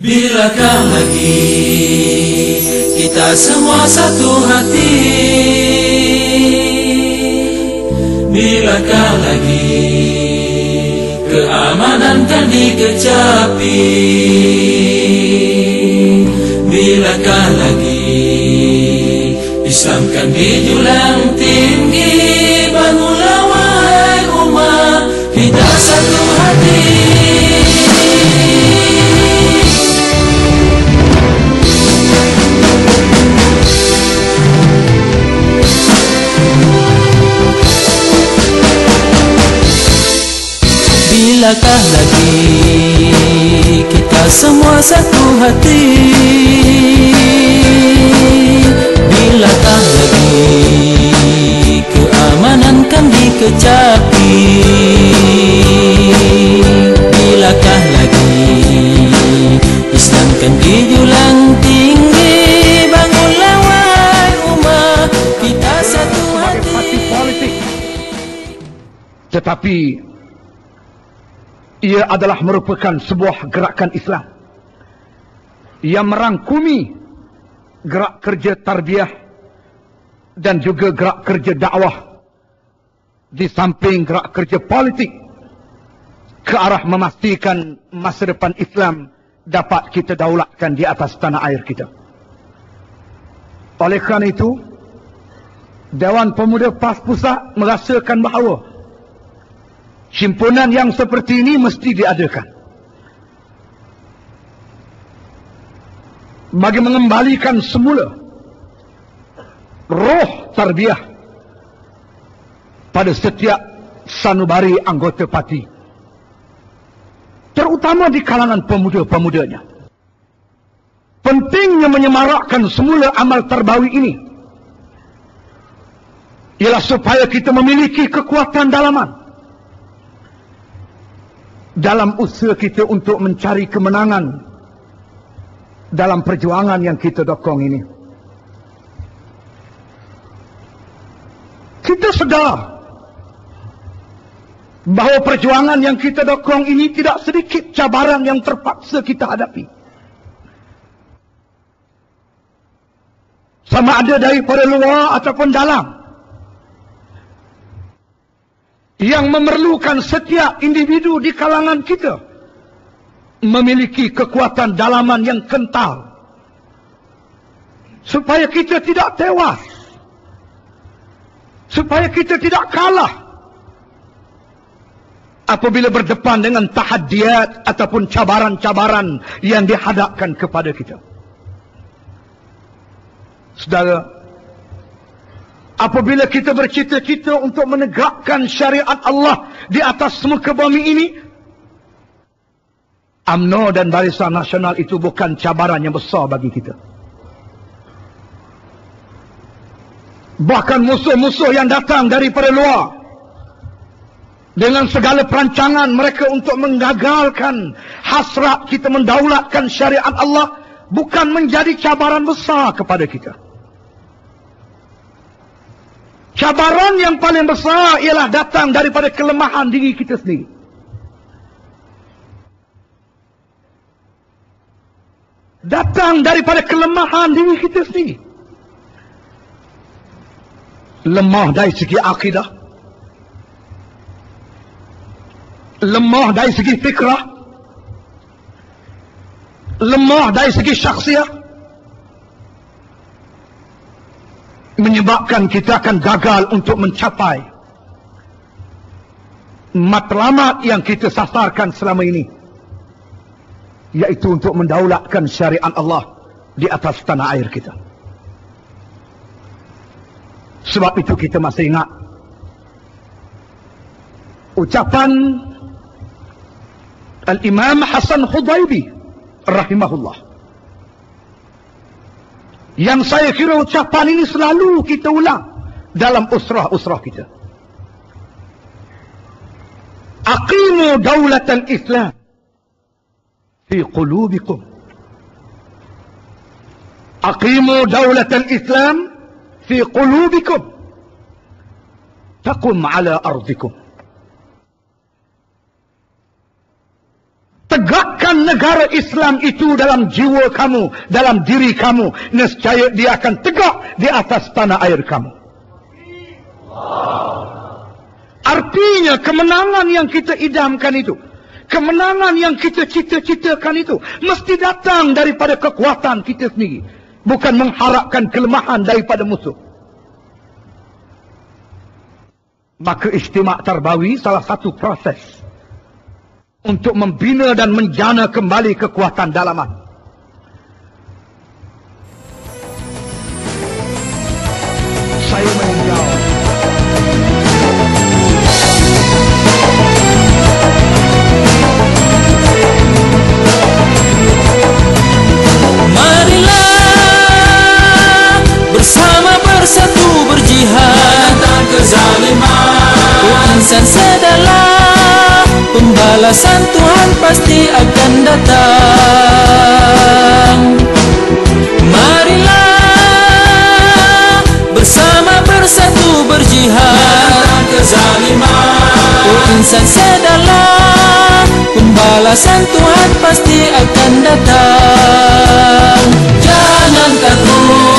Bilakah lagi kita semua satu hati. Bilakah lagi keamanan kan dikecapi Bilakah lagi Islam kan dijulang tinggi. Bangunlah wahai umat kita satu hati Bilakah lagi kita semua satu hati? Bilakah lagi keamanan kan dikecapi? Bilakah lagi Islam kan dijulang tinggi? Bangunlah wahai umat kita satu hati. Tetapi ia adalah merupakan sebuah gerakan Islam yang merangkumi gerak kerja tarbiyah dan juga gerak kerja dakwah di samping gerak kerja politik ke arah memastikan masa depan Islam dapat kita daulatkan di atas tanah air kita. Oleh kerana itu, Dewan Pemuda PAS Pusat merasakan bahawa himpunan yang seperti ini mesti diadakan. Bagi mengembalikan semula roh tarbiyah pada setiap sanubari anggota parti. Terutama di kalangan pemuda-pemudanya. Pentingnya menyemarakkan semula amal terbawi ini ialah supaya kita memiliki kekuatan dalaman dalam usaha kita untuk mencari kemenangan dalam perjuangan yang kita dokong ini. Kita sedar bahawa perjuangan yang kita dokong ini tidak sedikit cabaran yang terpaksa kita hadapi. Sama ada daripada luar ataupun dalam. Yang memerlukan setiap individu di kalangan kita memiliki kekuatan dalaman yang kental. Supaya kita tidak tewas. Supaya kita tidak kalah. Apabila berdepan dengan tahadiat ataupun cabaran-cabaran yang dihadapkan kepada kita. Saudara, apabila kita bercita-cita untuk menegakkan syariat Allah di atas muka bumi ini, UMNO dan Barisan Nasional itu bukan cabaran yang besar bagi kita. Bahkan musuh-musuh yang datang daripada luar, dengan segala perancangan mereka untuk menggagalkan hasrat kita mendaulatkan syariat Allah, bukan menjadi cabaran besar kepada kita. Cabaran yang paling besar ialah datang daripada kelemahan diri kita sendiri. Datang daripada kelemahan diri kita sendiri. Lemah dari segi akidah. Lemah dari segi fikrah. Lemah dari segi syaksiah. Menyebabkan kita akan gagal untuk mencapai matlamat yang kita sasarkan selama ini yaitu untuk mendaulatkan syariat Allah di atas tanah air kita. Sebab itu kita masih ingat ucapan Al-Imam Hasan Khudaibi rahimahullah yang saya kira ucapan ini selalu kita ulang dalam usrah-usrah kita. Aqimu daulatan Islam fi qulubikum. Aqimu daulatan Islam fi qulubikum. Taqum ala ardikum. Tegakkan negara Islam itu dalam jiwa kamu, dalam diri kamu. Nescaya dia akan tegak di atas tanah air kamu. Artinya kemenangan yang kita idamkan itu, kemenangan yang kita cita-citakan itu, mesti datang daripada kekuatan kita sendiri. Bukan mengharapkan kelemahan daripada musuh. Maka istimak tarbawi salah satu proses untuk membina dan menjana kembali kekuatan dalaman. Saya Pembalasan Tuhan pasti akan datang. Marilah bersama bersatu berjihad. Kezaliman Oh insan sedalah Pembalasan Tuhan pasti akan datang. Jangan takut,